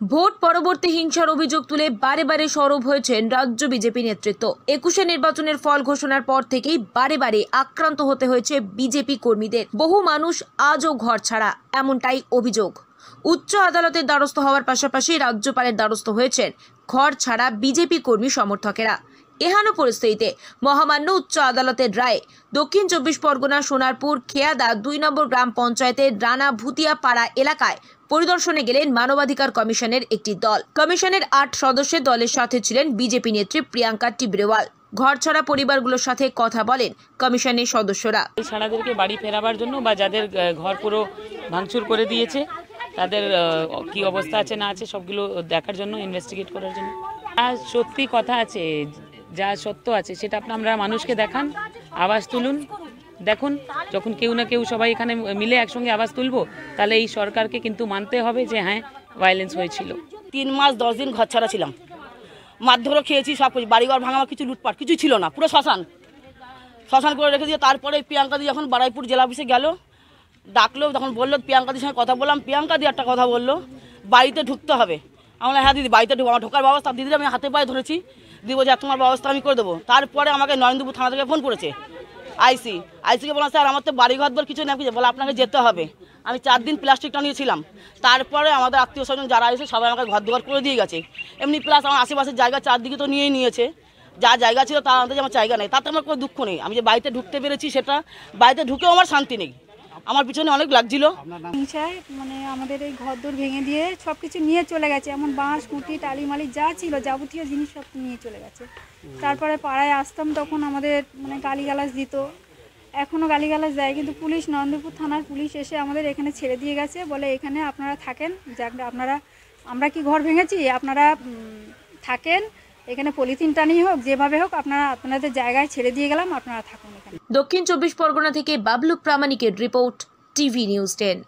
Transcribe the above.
Vote পরবর্তী হিংসার অভিযোগ তুলে বারে বারে সরব হয়েছেন রাজ্য বিজেপি নেতৃত্ব। একুশে নির্বাচনের ফল ঘোষণার পর থেকেই বারে বারে আক্রান্ত হতে হয়েছে বিজেপি কর্মীদের। বহু মানুষ আজও ঘর ছাড়া, এমনটাই অভিযোগ। উচ্চ আদালতের দ্বারস্থ হওয়ার পাশাপাশি রাজ্যপালের দ্বারস্থ হয়েছেন ঘর ছাড়া বিজেপি কর্মী সমর্থকেরা। এহানো পরিস্থিতিতে মহামান্য উচ্চ আদালতের রায় দক্ষিণ চব্বিশ পরগনা, সোনারপুর, খেয়াদা, দুই নম্বর গ্রাম পঞ্চায়েতের রানা ভুতিয়া পাড়া এলাকায় পরিদর্শনে গেলেন মানবাধিকার কমিশনের একটি দল। কমিশনের আট সদস্যের দলের সাথে ছিলেন বিজেপি নেত্রী প্রিয়াঙ্কা টিবরেওয়াল। ঘরছাড়া পরিবারগুলোর সাথে কথা বলেন কমিশনের সদস্যরা। ছাড়াদেরকে বাড়ি ফেরাবার জন্য বা যাদের ঘর পুরো ভাঙচুর করে দিয়েছে, তাদের কি অবস্থা আছে না আছে সবগুলো দেখার জন্য ইনভেস্টিগেট করার জন্য। আর সত্যি কথা আছে যা সত্য আছে, সেটা আপনি আমরা মানুষকে দেখান, আওয়াজ তুলুন। দেখুন, যখন কেউ না কেউ সবাই এখানে মিলে একসঙ্গে আওয়াজ তুলবো, তাহলে এই সরকারকে কিন্তু মানতে হবে যে হ্যাঁ ভায়োলেন্স হয়েছিল। তিন মাস, দশ দিন ঘর ছাড়া ছিলাম। মারধরও খেয়েছি, সব কিছু বাড়িঘর ভাঙা কিছু লুটপাট কিছু ছিল না, পুরো শ্মশান। শ্মশান করে রেখে দিয়ে তারপরে প্রিয়াঙ্কা দি যখন বারাইপুর জেলা অফিসে গেল, ডাকলো, তখন বলল, প্রিয়াঙ্কা দির সঙ্গে কথা বললাম। প্রিয়াঙ্কা দি একটা কথা বলল, বাড়িতে ঢুকতে হবে। আমি বললাম, হ্যাঁ দিদি বাড়িতে ঢুকবো আমার ঢোকার ব্যবস্থা দিদি আমি হাতে পায়ে ধরেছি। বলছে "আর তোমার ব্যবস্থা আমি করে দেবো। তারপরে আমাকে নরেন্দ্রপুর থানা থেকে ফোন করেছে। আইসি। আইসিকে বললাম স্যার আমার তো বাড়িঘর দর কিছু না কিছু বলে আপনাকে যেতে হবে। আমি চার দিন প্লাস্টিকটা নিয়েছিলাম তারপরে আমাদের আত্মীয় স্বজন যারা এসে সবাই আমাকে ঘর দুয়ার করে দিয়ে গেছে। এমনি প্লাস আমার আশেপাশের জায়গা চারদিকে তো নিয়েই নিয়েছে। যা জায়গা ছিল তার মধ্যে আমার জায়গা নেই। তাতে আমার কোনো দুঃখ নেই। আমি যে বাড়িতে ঢুকতে পেরেছি সেটা বাড়িতে ঢুকেও আমার শান্তি নেই। আমার পিছনে অনেক লাগছিল। হিংসায় মানে আমাদের এই ঘর দৌড় ভেঙে দিয়ে সব কিছু নিয়ে চলে গেছে। এমন বাঁশ কুটি টালি মালি যা ছিল যাবতীয় জিনিস সব নিয়ে চলে গেছে। তারপরে পাড়ায় আসতাম তখন আমাদের মানে গালিগালাজ দিত। এখনও গালিগালাজ দেয় কিন্তু পুলিশ নরেন্দ্রপুর থানার পুলিশ এসে আমাদের এখানে ছেড়ে দিয়ে গেছে। বলে এখানে আপনারা থাকেন যাক আপনারা আমরা কি ঘর ভেঙেছি? আপনারা থাকেন এখানে পলিথিন টানিয়ে হোক, যেভাবে হোক, আপনারা, আপনাদের জায়গায় ছেড়ে দিয়ে গেলাম, আপনারা থাকুন এখানে। দক্ষিণ চব্বিশ পরগনা থেকে বাবলুক প্রামাণিকের রিপোর্ট, টিভি নিউজ টেন।